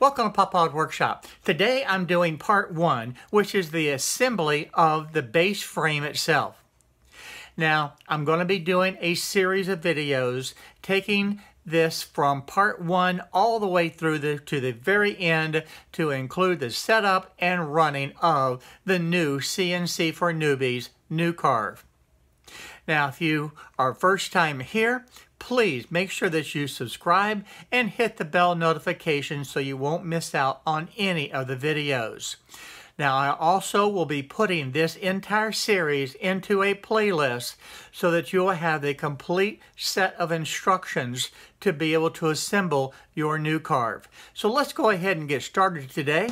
Welcome to Auto Workshop. Today I'm doing part one, which is the assembly of the base frame itself. Now, I'm going to be doing a series of videos taking this from part one all the way through the, to the very end to include the setup and running of the new CNC for Newbies NEW-Carve. Now, if you are first time here, please make sure that you subscribe and hit the bell notification so you won't miss out on any of the videos. Now, I also will be putting this entire series into a playlist so that you'll have a complete set of instructions to be able to assemble your NEW-Carve. So let's go ahead and get started today.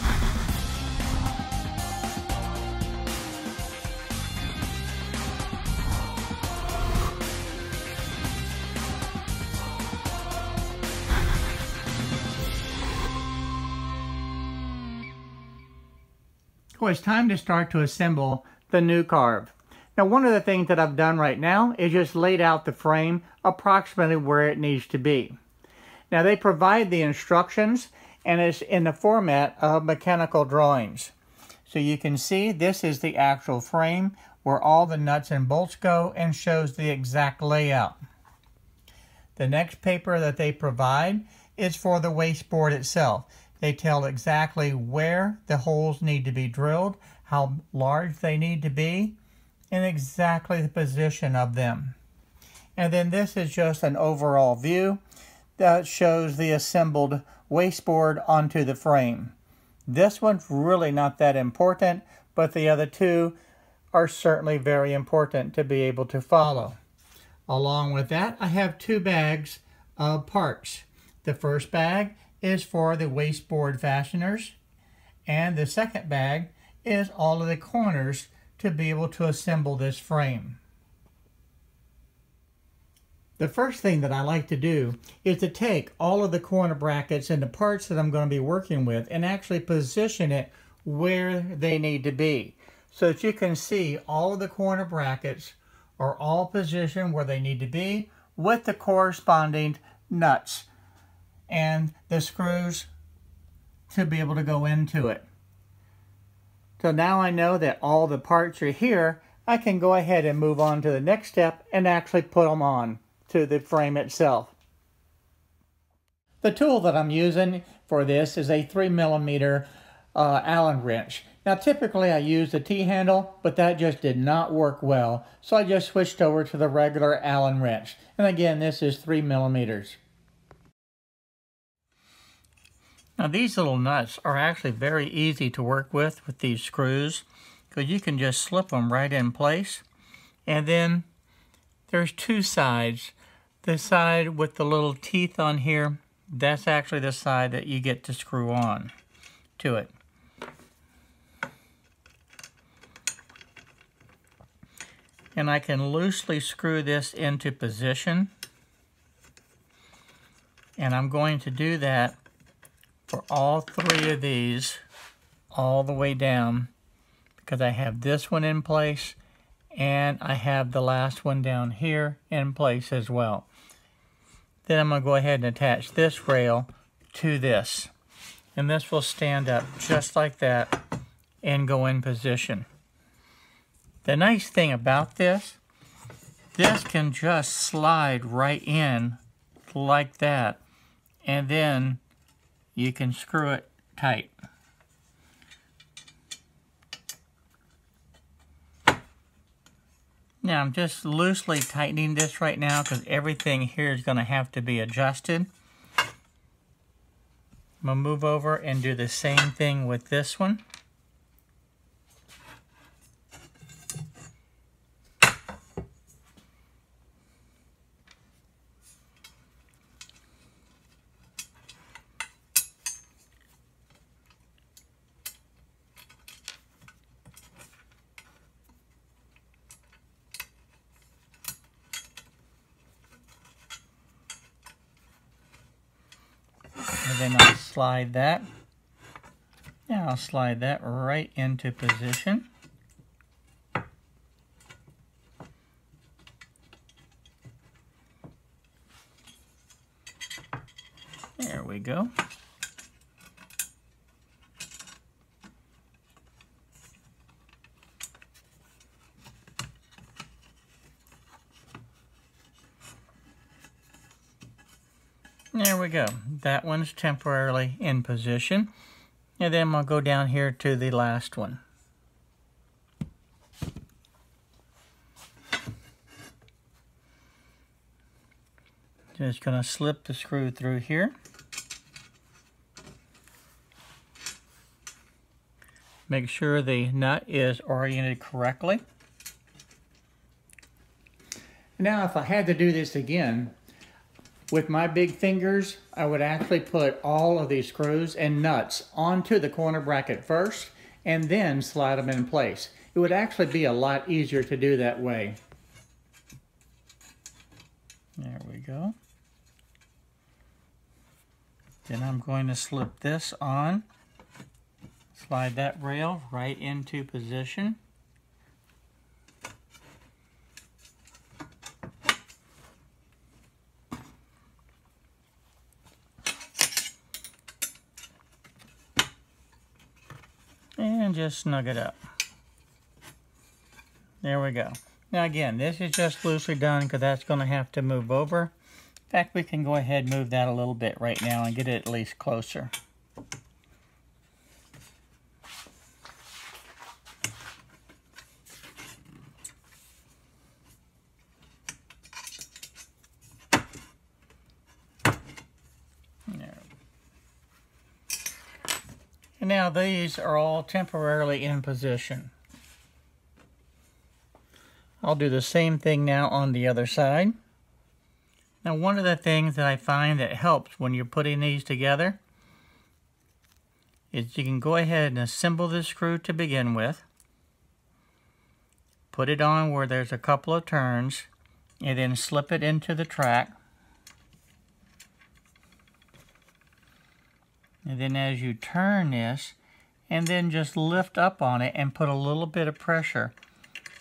It's time to start to assemble the NEW-Carve. Now, one of the things that I've done right now is just laid out the frame approximately where it needs to be. Now, they provide the instructions, and it's in the format of mechanical drawings. So you can see this is the actual frame where all the nuts and bolts go and shows the exact layout. The next paper that they provide is for the wasteboard itself. They tell exactly where the holes need to be drilled, how large they need to be, and exactly the position of them. And then this is just an overall view that shows the assembled wasteboard onto the frame. This one's really not that important, but the other two are certainly very important to be able to follow. Along with that, I have two bags of parts. The first bag is for the wasteboard fasteners, and the second bag is all of the corners to be able to assemble this frame. The first thing that I like to do is to take all of the corner brackets and the parts that I'm going to be working with and actually position it where they need to be. So that you can see all of the corner brackets are all positioned where they need to be with the corresponding nuts and the screws to be able to go into it. So now I know that all the parts are here, I can go ahead and move on to the next step and actually put them on to the frame itself. The tool that I'm using for this is a 3 millimeter uh, Allen wrench. Now typically I use the T-handle, but that just did not work well, so I just switched over to the regular Allen wrench. And again, this is 3 millimeters. Now these little nuts are actually very easy to work with with these screws because you can just slip them right in place. And then there's two sides. The side with the little teeth on here, that's actually the side that you get to screw on to it. And I can loosely screw this into position. And I'm going to do that for all three of these all the way down because I have this one in place and I have the last one down here in place as well. Then I'm going to go ahead and attach this rail to this. And this will stand up just like that and go in position. The nice thing about this, this can just slide right in like that. And then you can screw it tight. Now I'm just loosely tightening this right now because everything here is going to have to be adjusted. I'm going to move over and do the same thing with this one. Then I'll slide that. Now I'll slide that right into position. There we go. There we go. That one's temporarily in position. And then I'll go down here to the last one. Just going to slip the screw through here. Make sure the nut is oriented correctly. Now if I had to do this again, with my big fingers, I would actually put all of these screws and nuts onto the corner bracket first and then slide them in place. It would actually be a lot easier to do that way. There we go. Then I'm going to slip this on, slide that rail right into position. And just snug it up. There we go. Now again, this is just loosely done because that's going to have to move over. In fact, we can go ahead and move that a little bit right now and get it at least closer. Now these are all temporarily in position. I'll do the same thing now on the other side. Now one of the things that I find that helps when you're putting these together is you can go ahead and assemble the screw to begin with. Put it on where there's a couple of turns and then slip it into the track. And then as you turn this, and then just lift up on it and put a little bit of pressure.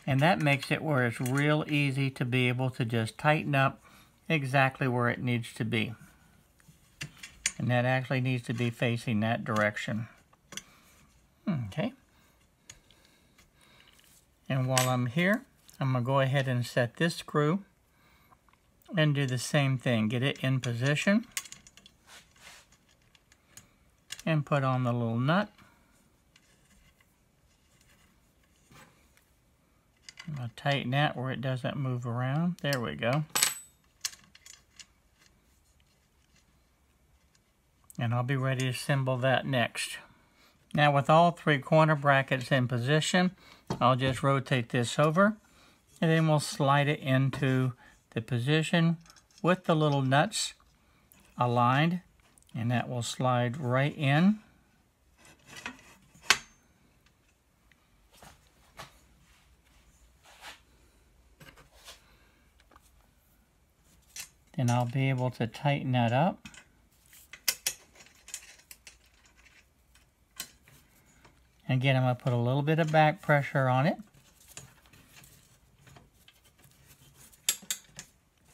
And that makes it where it's real easy to be able to just tighten up exactly where it needs to be. And that actually needs to be facing that direction. Okay. And while I'm here, I'm going to go ahead and set this screw and do the same thing. Get it in position and put on the little nut. I'm going to tighten that where it doesn't move around. There we go. And I'll be ready to assemble that next. Now with all three corner brackets in position, I'll just rotate this over and then we'll slide it into the position with the little nuts aligned and that will slide right in. Then I'll be able to tighten that up. Again, I'm going to put a little bit of back pressure on it.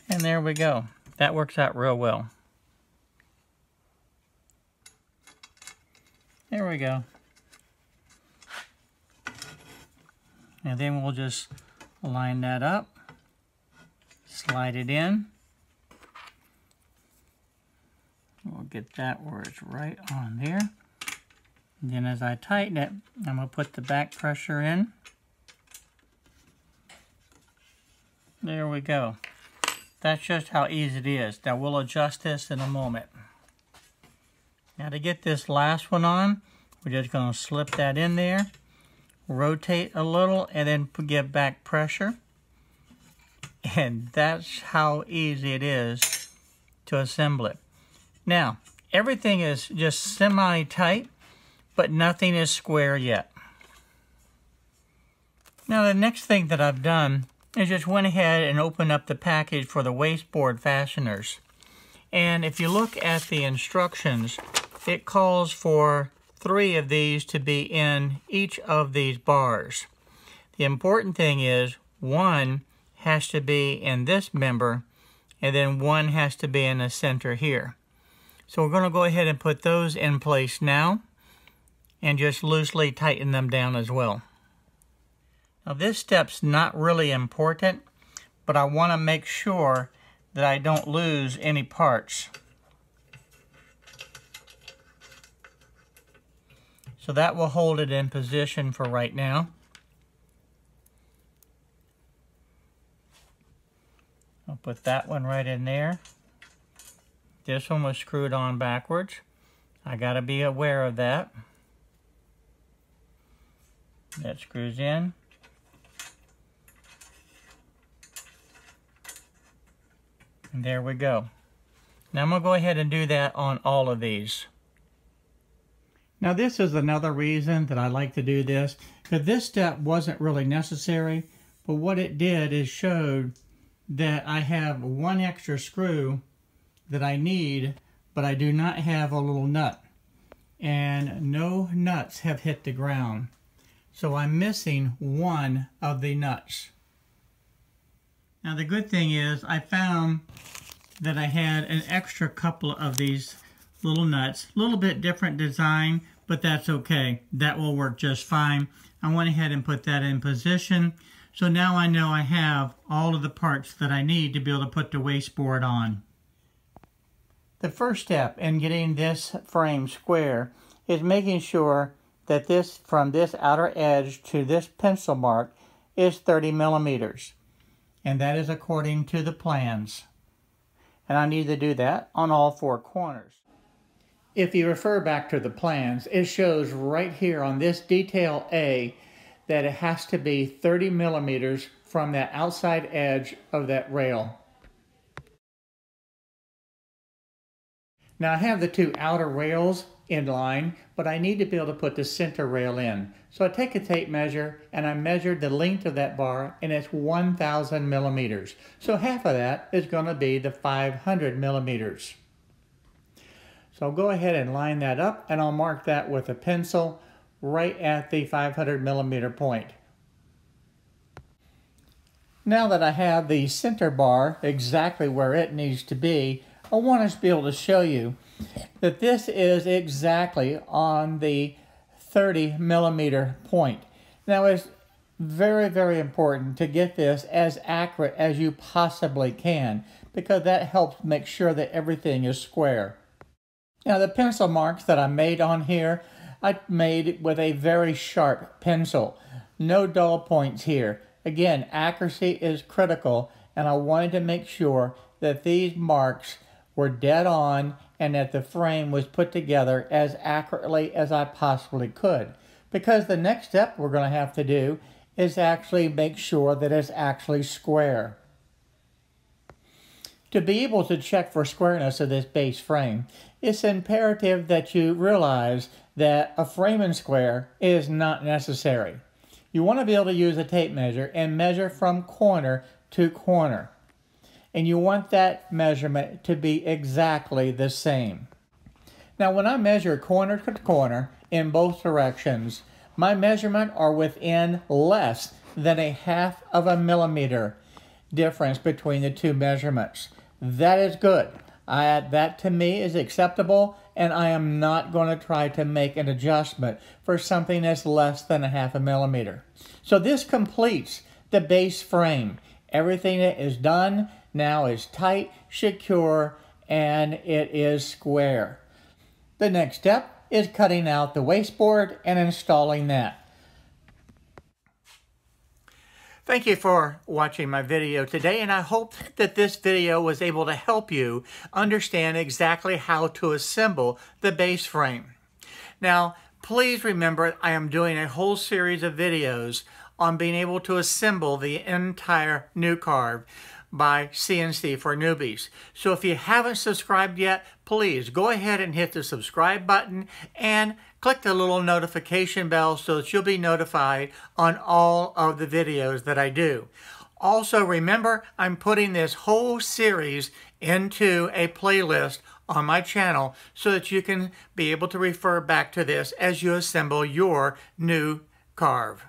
And there we go. That works out real well. We go. And then we'll just line that up, slide it in. We'll get that where it's right on there. And then as I tighten it, I'm going to put the back pressure in. There we go. That's just how easy it is. Now we'll adjust this in a moment. Now to get this last one on, we're just going to slip that in there, rotate a little, and then give back pressure. And that's how easy it is to assemble it. Now, everything is just semi-tight, but nothing is square yet. Now the next thing that I've done is just went ahead and opened up the package for the wasteboard fasteners. And if you look at the instructions, it calls for three of these to be in each of these bars. The important thing is one has to be in this member and then one has to be in the center here. So we're going to go ahead and put those in place now and just loosely tighten them down as well. Now this step's not really important, but I want to make sure that I don't lose any parts. So that will hold it in position for right now. I'll put that one right in there. This one was screwed on backwards. I got to be aware of that. That screws in. And there we go. Now I'm to go ahead and do that on all of these. Now this is another reason that I like to do this, because this step wasn't really necessary, but what it did is showed that I have one extra screw that I need, but I do not have a little nut. And no nuts have hit the ground. So I'm missing one of the nuts. Now the good thing is I found that I had an extra couple of these little nuts. A little bit different design, but that's okay. That will work just fine. I went ahead and put that in position. So now I know I have all of the parts that I need to be able to put the wasteboard on. The first step in getting this frame square is making sure that this from this outer edge to this pencil mark is 30 millimeters. And that is according to the plans. And I need to do that on all four corners. If you refer back to the plans, it shows right here on this detail A that it has to be 30 millimeters from that outside edge of that rail. Now I have the two outer rails in line, but I need to be able to put the center rail in. So I take a tape measure and I measured the length of that bar and it's 1,000 millimeters. So half of that is going to be the 500 millimeters. So I'll go ahead and line that up and I'll mark that with a pencil right at the 500 millimeter point. Now that I have the center bar exactly where it needs to be, I want to be able to show you that this is exactly on the 30 millimeter point. Now it's very, very important to get this as accurate as you possibly can because that helps make sure that everything is square. Now the pencil marks that I made on here, I made with a very sharp pencil. No dull points here. Again, accuracy is critical and I wanted to make sure that these marks were dead on and that the frame was put together as accurately as I possibly could. Because the next step we're going to have to do is actually make sure that it's actually square. To be able to check for squareness of this base frame, it's imperative that you realize that a frame and square is not necessary. You want to be able to use a tape measure and measure from corner to corner. And you want that measurement to be exactly the same. Now when I measure corner to corner in both directions, my measurement are within less than a half of a millimeter difference between the two measurements. That is good. I, that to me is acceptable, and I am not going to try to make an adjustment for something that's less than a half a millimeter. So this completes the base frame. Everything that is done now is tight, secure, and it is square. The next step is cutting out the wasteboard and installing that. Thank you for watching my video today, and I hope that this video was able to help you understand exactly how to assemble the base frame. Now, please remember I am doing a whole series of videos on being able to assemble the entire NEW-Carve by CNC for newbies. So if you haven't subscribed yet, please go ahead and hit the subscribe button and click the little notification bell so that you'll be notified on all of the videos that I do. Also remember, I'm putting this whole series into a playlist on my channel so that you can be able to refer back to this as you assemble your new carve.